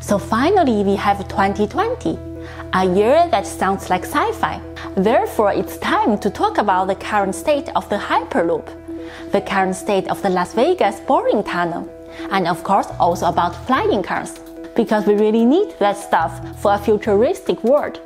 So finally, we have 2020, a year that sounds like sci fi. Therefore, it's time to talk about the current state of the Hyperloop, the current state of the Las Vegas boring tunnel, and of course, also about flying cars. Because we really need that stuff for a futuristic world,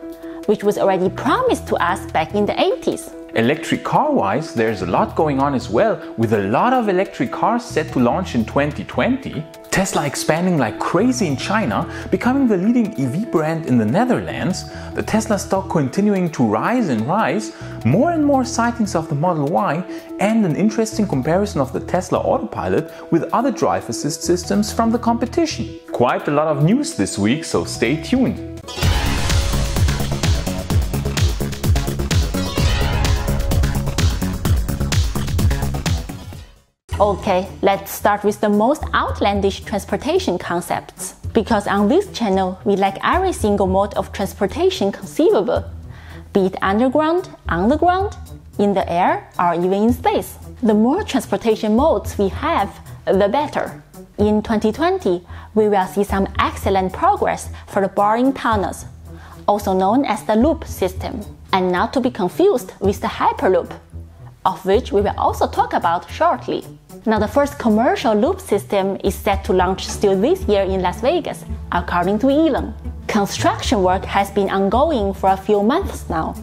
which was already promised to us back in the 80s. Electric car wise, there's a lot going on as well, with a lot of electric cars set to launch in 2020. Tesla expanding like crazy in China, becoming the leading EV brand in the Netherlands, the Tesla stock continuing to rise and rise, more and more sightings of the Model Y, and an interesting comparison of the Tesla Autopilot with other drive assist systems from the competition. Quite a lot of news this week, so stay tuned. Okay, let's start with the most outlandish transportation concepts. Because on this channel, we like every single mode of transportation conceivable, be it underground, on the ground, in the air, or even in space. The more transportation modes we have, the better. In 2020, we will see some excellent progress for the boring tunnels, also known as the loop system, and not to be confused with the Hyperloop, of which we will also talk about shortly. Now, the first commercial loop system is set to launch still this year in Las Vegas, according to Elon. Construction work has been ongoing for a few months now,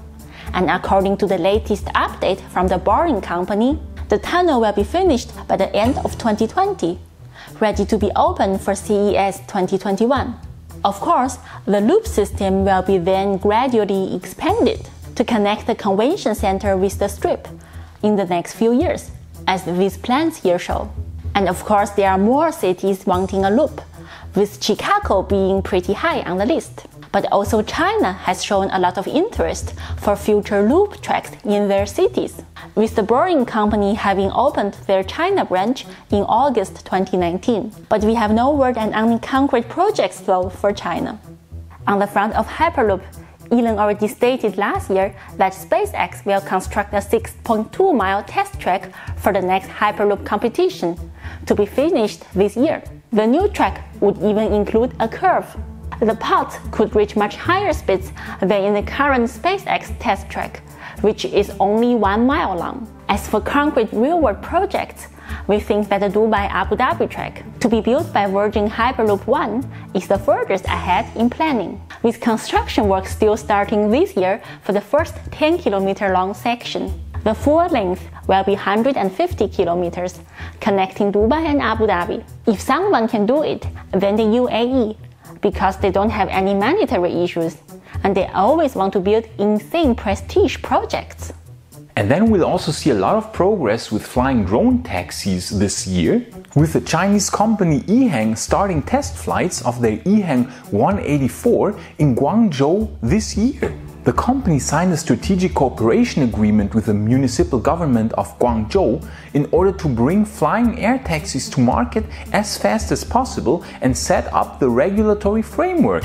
and according to the latest update from the Boring Company, the tunnel will be finished by the end of 2020, ready to be open for CES 2021. Of course, the loop system will be then gradually expanded to connect the convention center with the strip in the next few years as these plans here show. And of course, there are more cities wanting a loop, with Chicago being pretty high on the list. But also, China has shown a lot of interest for future loop tracks in their cities, with the Boring Company having opened their China branch in August 2019. But we have no word and any concrete projects though for China. On the front of Hyperloop, Elon already stated last year that SpaceX will construct a 6.2 mile test track for the next Hyperloop competition to be finished this year. The new track would even include a curve. The pod could reach much higher speeds than in the current SpaceX test track, which is only one mile long. As for concrete real world projects, we think that the Dubai Abu Dhabi track, to be built by Virgin Hyperloop One, is the furthest ahead in planning, with construction work still starting this year for the first 10 km long section. The full length will be 150 kilometers, connecting Dubai and Abu Dhabi. If someone can do it, then the UAE, because they don't have any monetary issues, and they always want to build insane prestige projects. And then we'll also see a lot of progress with flying drone taxis this year, with the Chinese company EHang starting test flights of their EHang 184 in Guangzhou this year. The company signed a strategic cooperation agreement with the municipal government of Guangzhou in order to bring flying air taxis to market as fast as possible and set up the regulatory framework.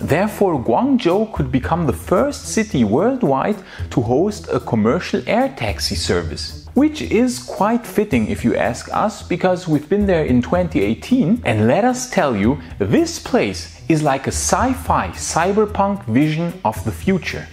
Therefore, Guangzhou could become the first city worldwide to host a commercial air taxi service. Which is quite fitting if you ask us, because we've been there in 2018, and let us tell you, this place is like a sci fi cyberpunk vision of the future.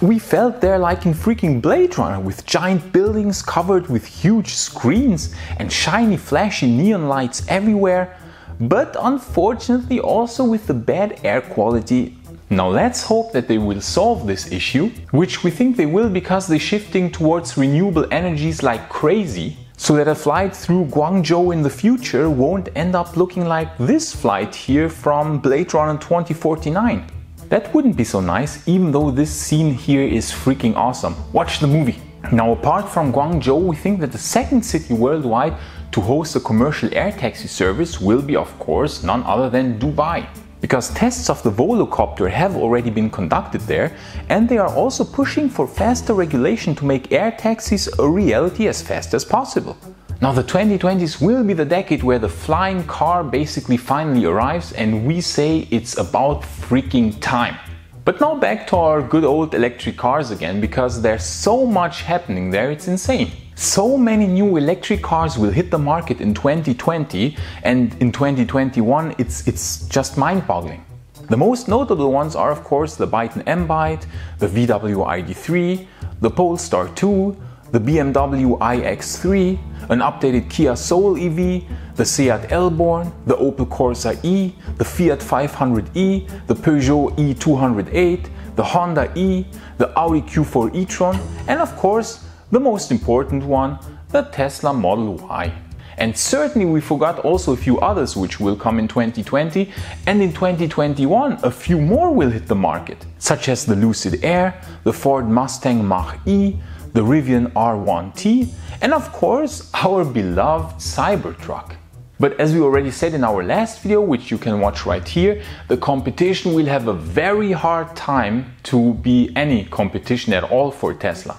We felt there like in freaking Blade Runner with giant buildings covered with huge screens and shiny flashy neon lights everywhere but unfortunately also with the bad air quality. Now let's hope that they will solve this issue, which we think they will because they're shifting towards renewable energies like crazy, so that a flight through Guangzhou in the future won't end up looking like this flight here from Blade Runner 2049. That wouldn't be so nice, even though this scene here is freaking awesome. Watch the movie. Now, apart from Guangzhou, we think that the second city worldwide to host a commercial air taxi service will be, of course, none other than Dubai. Because tests of the Volocopter have already been conducted there, and they are also pushing for faster regulation to make air taxis a reality as fast as possible. Now, the 2020s will be the decade where the flying car basically finally arrives, and we say it's about freaking time. But now back to our good old electric cars again, because there's so much happening there, it's insane. So many new electric cars will hit the market in 2020 and in 2021 it's, it's just mind-boggling. The most notable ones are of course the Byton M Byte, the VW ID3, the Polestar 2, the BMW iX3, an updated Kia Soul EV, the Seat El-Born, the Opel Corsa E, the Fiat 500e, the Peugeot E208, the Honda E, the Audi Q4 e-tron, and of course the most important one, the Tesla Model Y. And certainly we forgot also a few others which will come in 2020 and in 2021 a few more will hit the market, such as the Lucid Air, the Ford Mustang Mach-E, the Rivian R1T, and of course our beloved Cybertruck. But as we already said in our last video, which you can watch right here, the competition will have a very hard time to be any competition at all for Tesla.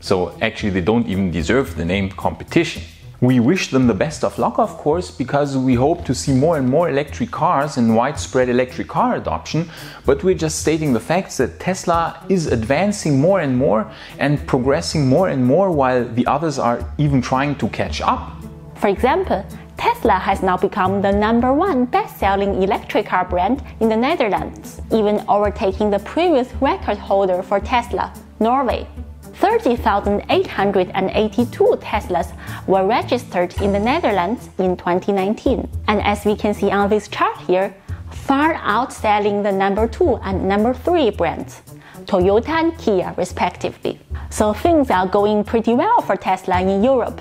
So actually they don't even deserve the name competition. We wish them the best of luck, of course, because we hope to see more and more electric cars and widespread electric car adoption. But we're just stating the facts that Tesla is advancing more and more and progressing more and more while the others are even trying to catch up. For example, Tesla has now become the number one best selling electric car brand in the Netherlands, even overtaking the previous record holder for Tesla, Norway. 30,882 Teslas were registered in the Netherlands in 2019. And as we can see on this chart here, far outselling the number 2 and number 3 brands, Toyota and Kia respectively. So things are going pretty well for Tesla in Europe.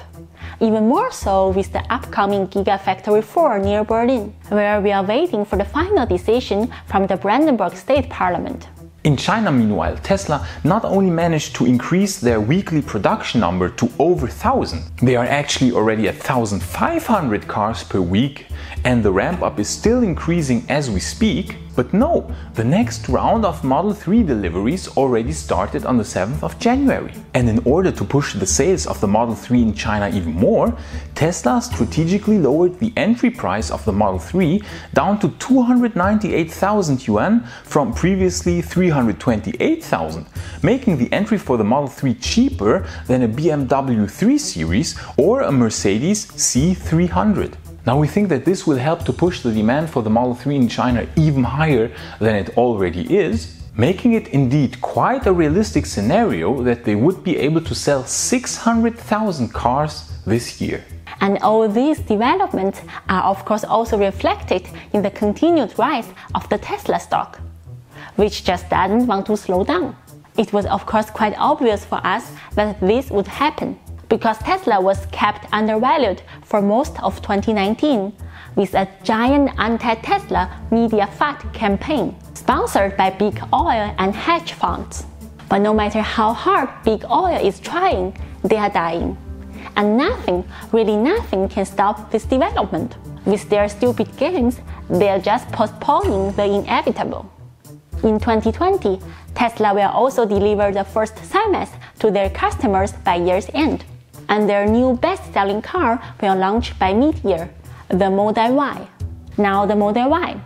Even more so with the upcoming Gigafactory 4 near Berlin, where we are waiting for the final decision from the Brandenburg State Parliament. In China, meanwhile, Tesla not only managed to increase their weekly production number to over 1000, they are actually already at 1500 cars per week, and the ramp up is still increasing as we speak. But no, the next round of Model 3 deliveries already started on the 7th of January. And in order to push the sales of the Model 3 in China even more, Tesla strategically lowered the entry price of the Model 3 down to 298,000 yuan from previously 328,000, making the entry for the Model 3 cheaper than a BMW 3 Series or a Mercedes C300. Now we think that this will help to push the demand for the Model 3 in China even higher than it already is, making it indeed quite a realistic scenario that they would be able to sell 600,000 cars this year. And all these developments are of course also reflected in the continued rise of the Tesla stock, which just doesn't want to slow down. It was of course quite obvious for us that this would happen because Tesla was kept undervalued for most of 2019 with a giant anti-Tesla media FUD campaign sponsored by big oil and hedge funds. But no matter how hard big oil is trying, they are dying. And nothing, really nothing can stop this development. With their stupid games, they are just postponing the inevitable. In 2020, Tesla will also deliver the first SiMaxx to their customers by year's end and their new best-selling car will launch by mid-year, the Model Y. Now the Model Y.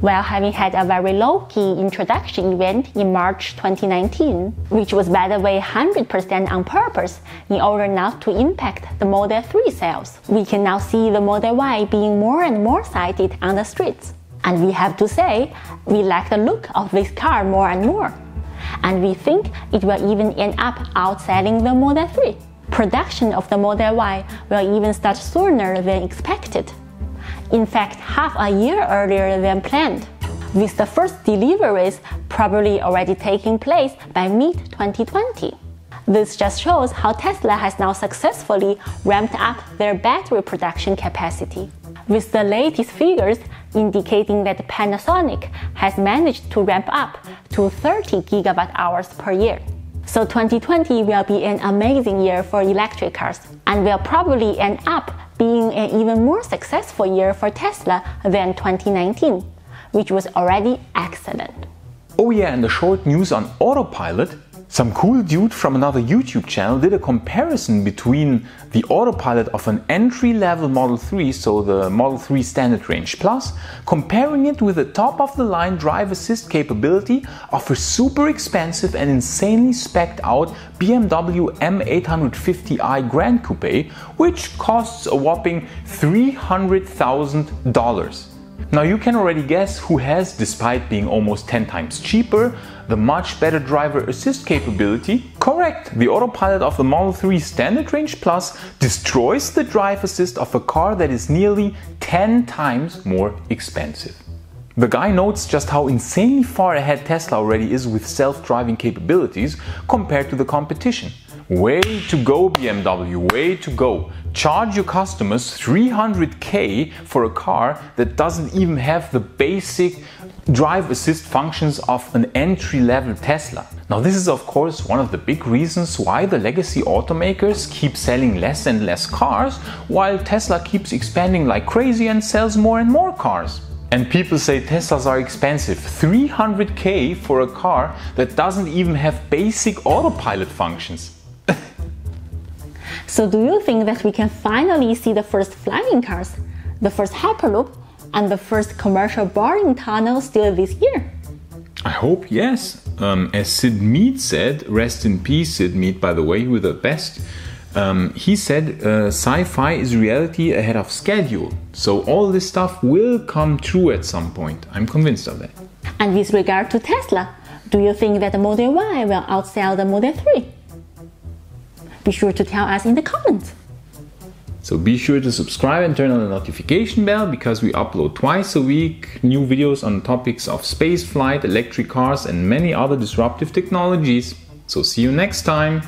While having had a very low-key introduction event in March 2019, which was by the way 100% on purpose in order not to impact the Model 3 sales, we can now see the Model Y being more and more sighted on the streets. And we have to say, we like the look of this car more and more. And we think it will even end up outselling the Model 3. Production of the Model Y will even start sooner than expected. In fact, half a year earlier than planned, with the first deliveries probably already taking place by mid 2020. This just shows how Tesla has now successfully ramped up their battery production capacity, with the latest figures indicating that Panasonic has managed to ramp up to 30 gigawatt hours per year. So 2020 will be an amazing year for electric cars and will probably end up being an even more successful year for Tesla than 2019, which was already excellent. Oh yeah, and the short news on autopilot. Some cool dude from another YouTube channel did a comparison between the autopilot of an entry level Model 3, so the Model 3 Standard Range Plus, comparing it with the top of the line drive assist capability of a super expensive and insanely specced out BMW M850i Grand Coupe, which costs a whopping $300,000. Now you can already guess who has, despite being almost 10 times cheaper, the much better driver assist capability? Correct! The autopilot of the Model 3 Standard Range Plus destroys the drive assist of a car that is nearly 10 times more expensive. The guy notes just how insanely far ahead Tesla already is with self-driving capabilities compared to the competition. Way to go BMW, way to go. Charge your customers 300k for a car that doesn't even have the basic drive assist functions of an entry level Tesla. Now this is of course one of the big reasons why the legacy automakers keep selling less and less cars while Tesla keeps expanding like crazy and sells more and more cars. And people say Teslas are expensive. 300k for a car that doesn't even have basic autopilot functions. So do you think that we can finally see the first flying cars, the first Hyperloop, and the first commercial boring tunnel still this year? I hope yes. Um, as Syd Mead said, rest in peace, Syd Mead, by the way, you were the best. Um, he said uh, sci-fi is reality ahead of schedule. So all this stuff will come true at some point. I'm convinced of that. And with regard to Tesla, do you think that the Model Y will outsell the Model 3? Be sure to tell us in the comments. So be sure to subscribe and turn on the notification bell because we upload twice a week new videos on topics of space flight, electric cars and many other disruptive technologies. So see you next time.